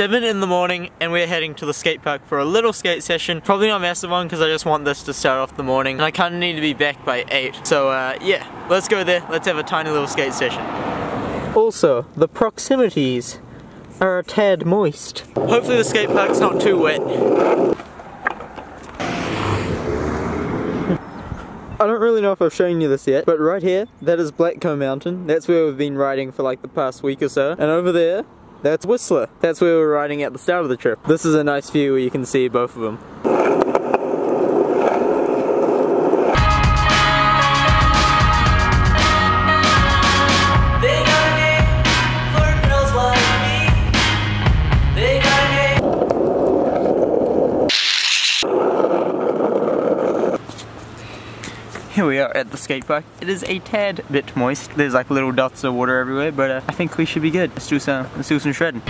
it's 7 in the morning and we're heading to the skate park for a little skate session. Probably not a massive one because I just want this to start off the morning and I kind of need to be back by 8. So uh, yeah, let's go there. Let's have a tiny little skate session. Also, the proximities are a tad moist. Hopefully the skate park's not too wet. I don't really know if I've shown you this yet, but right here, that is Blackcomb Mountain. That's where we've been riding for like the past week or so. And over there, that's Whistler. That's where we were riding at the start of the trip. This is a nice view where you can see both of them. We are at the skate park. It is a tad bit moist. There's like little dots of water everywhere, but uh, I think we should be good. Let's do some, let's do some shredding.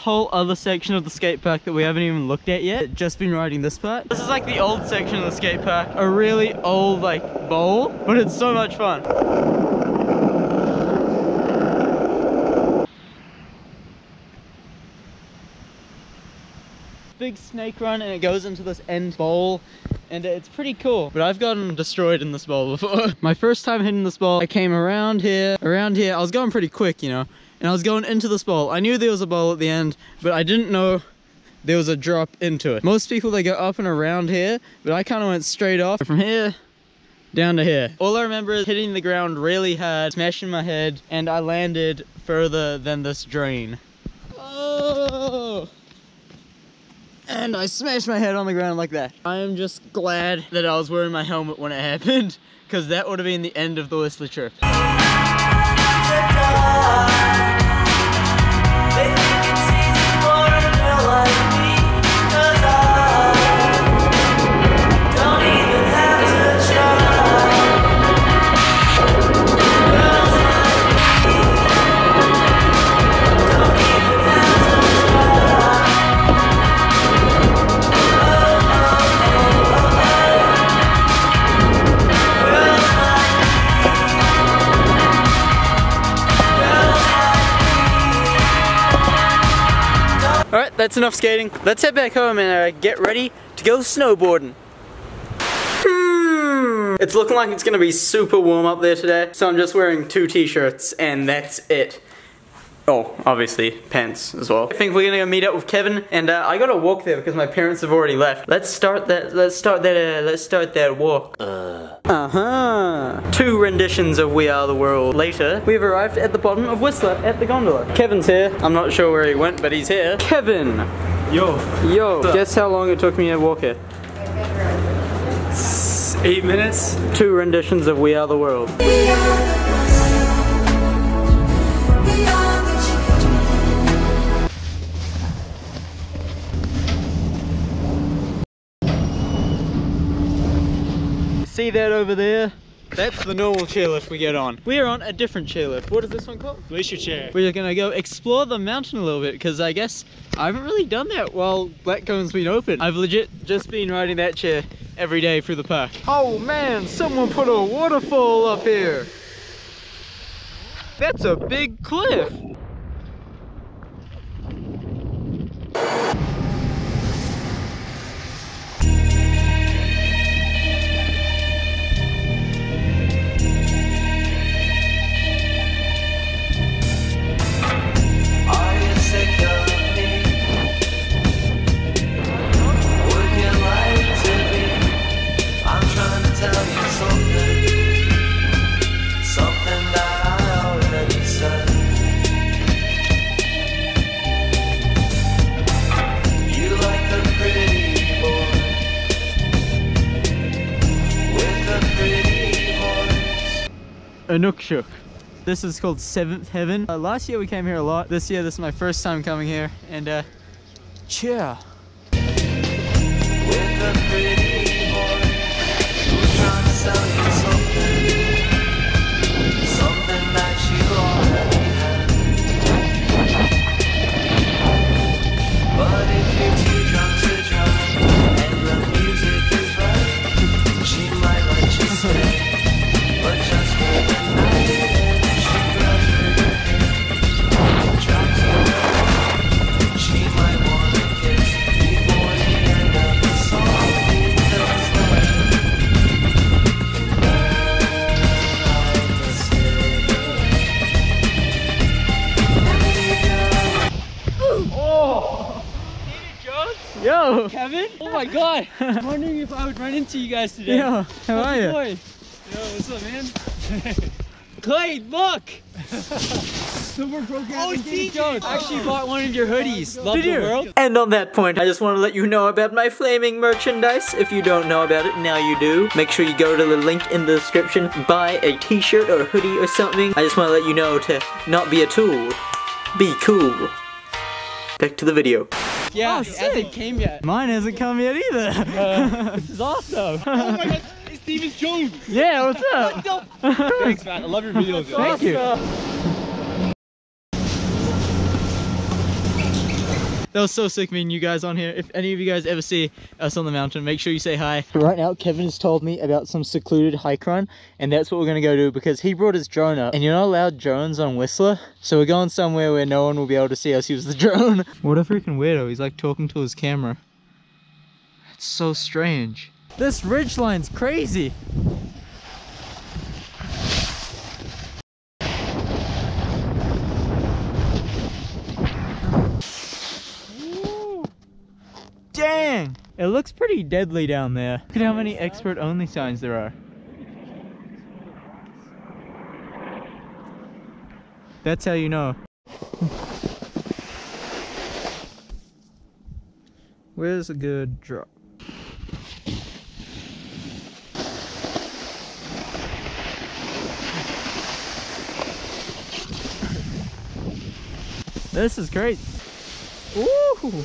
Whole other section of the skate park that we haven't even looked at yet. Just been riding this part. This is like the old section of the skate park. A really old like bowl, but it's so much fun. Big snake run and it goes into this end bowl and it's pretty cool. But I've gotten destroyed in this bowl before. My first time hitting this bowl, I came around here, around here. I was going pretty quick, you know, and I was going into this bowl. I knew there was a bowl at the end, but I didn't know there was a drop into it. Most people, they go up and around here, but I kind of went straight off from here down to here. All I remember is hitting the ground really hard, smashing my head, and I landed further than this drain. Oh! and I smashed my head on the ground like that. I am just glad that I was wearing my helmet when it happened, because that would have been the end of the Whistler trip. Alright, that's enough skating. Let's head back home and uh, get ready to go snowboarding. It's looking like it's gonna be super warm up there today, so I'm just wearing two t-shirts and that's it. Oh, obviously, pants as well. I think we're gonna go meet up with Kevin, and uh, I gotta walk there because my parents have already left. Let's start that, let's start that, uh, let's start that walk. Uh. Uh-huh. Two renditions of We Are the World later, we've arrived at the bottom of Whistler at the gondola. Kevin's here. I'm not sure where he went, but he's here. Kevin! Yo. Yo, guess how long it took me to walk here? Eight minutes. Two renditions of We Are the World. See that over there? That's the normal chairlift we get on. We are on a different chairlift. What is this one called? Glacier chair. We're gonna go explore the mountain a little bit because I guess I haven't really done that while Blackcomb's been open. I've legit just been riding that chair every day through the park. Oh man, someone put a waterfall up here. That's a big cliff. Inukshuk. This is called Seventh Heaven. Uh, last year we came here a lot. This year this is my first time coming here and uh, cheer. My god! I'm wondering if I would run into you guys today. Yo, how are you? going? Yo, what's up, man? Clay, look! Super program oh, Indiana Jones. I actually bought one of your hoodies. Love Did the you? world. And on that point, I just want to let you know about my flaming merchandise. If you don't know about it, now you do. Make sure you go to the link in the description, buy a t-shirt or a hoodie or something. I just want to let you know to not be a tool. Be cool. Back to the video. Yeah, Oh, it hasn't came yet. Mine hasn't come yet either. Uh, this is awesome. oh my god, it's Steven Jones. yeah, what's up? Thanks, man. I love your videos. Thank you. That was so sick meeting you guys on here. If any of you guys ever see us on the mountain, make sure you say hi. Right now, Kevin has told me about some secluded hike run, and that's what we're gonna go do because he brought his drone up, and you're not allowed drones on Whistler, so we're going somewhere where no one will be able to see us use the drone. What a freaking weirdo! He's like talking to his camera. It's so strange. This ridge line's crazy. Dang! It looks pretty deadly down there. Look at how many expert only signs there are. That's how you know. Where's a good drop? This is great. Ooh.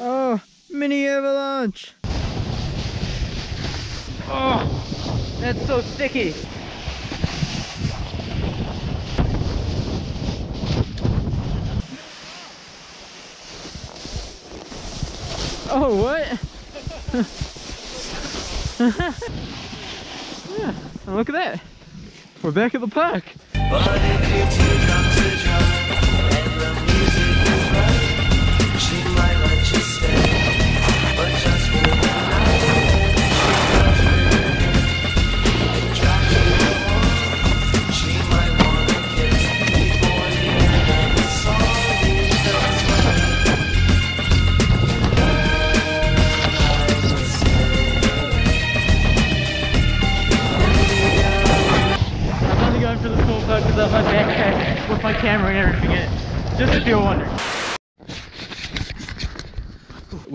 Oh, mini avalanche. Oh, that's so sticky. Oh, what? yeah, and look at that. We're back at the park.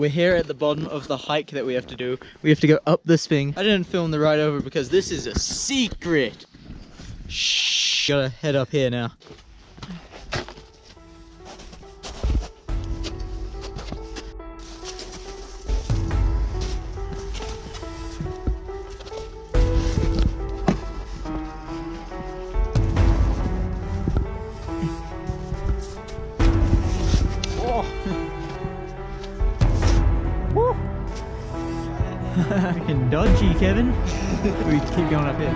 We're here at the bottom of the hike that we have to do. We have to go up this thing. I didn't film the ride over because this is a secret. Shh. Gotta head up here now. Fucking dodgy, Kevin. we keep going up here.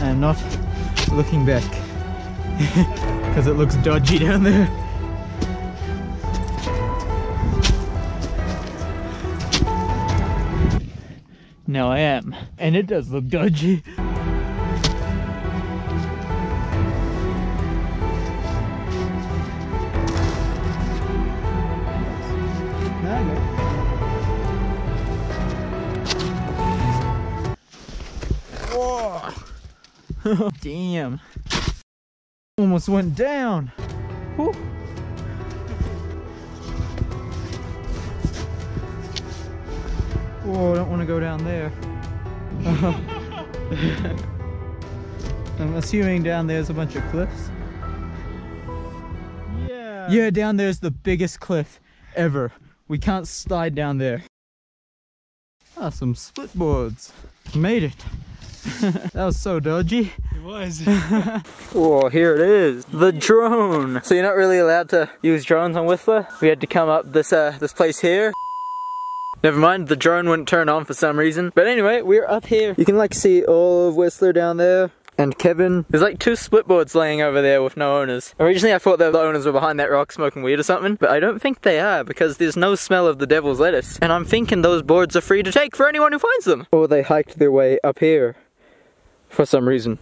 I am not looking back because it looks dodgy down there. Now I am, and it does look dodgy. Damn. Almost went down. Whew. Whoa, I don't want to go down there. I'm assuming down there's a bunch of cliffs. Yeah. Yeah, down there's the biggest cliff ever. We can't slide down there. Ah, some split boards. Made it. that was so dodgy. It was. Whoa, here it is. The drone. So you're not really allowed to use drones on Whistler. We had to come up this uh this place here. Never mind, the drone wouldn't turn on for some reason. But anyway, we're up here. You can like see all of Whistler down there. And Kevin, there's like two split boards laying over there with no owners. Originally I thought that the owners were behind that rock smoking weed or something, but I don't think they are because there's no smell of the devil's lettuce. And I'm thinking those boards are free to take for anyone who finds them. Or they hiked their way up here for some reason.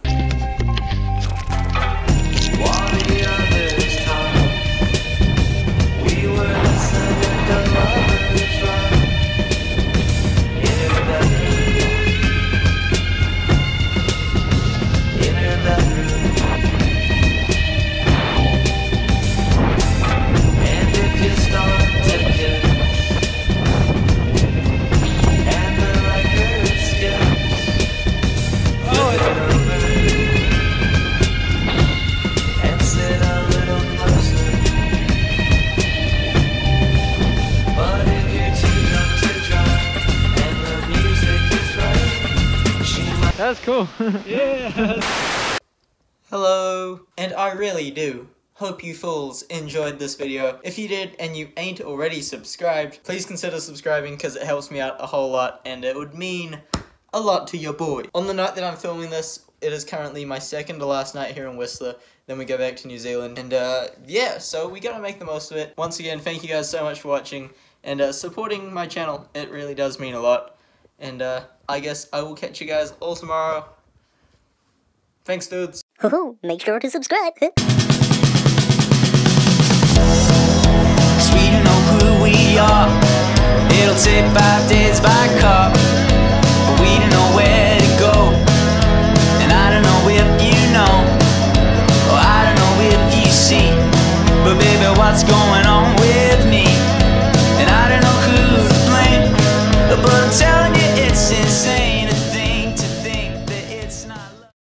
Cool. Hello, and I really do. Hope you fools enjoyed this video. If you did and you ain't already subscribed, please consider subscribing because it helps me out a whole lot and it would mean a lot to your boy. On the night that I'm filming this, it is currently my second to last night here in Whistler. Then we go back to New Zealand. And uh, yeah, so we gotta make the most of it. Once again, thank you guys so much for watching and uh, supporting my channel. It really does mean a lot. And uh, I guess I will catch you guys all tomorrow. Thanks, dudes. Ho make sure to subscribe. Sweet and know who we are. It'll take five days by car.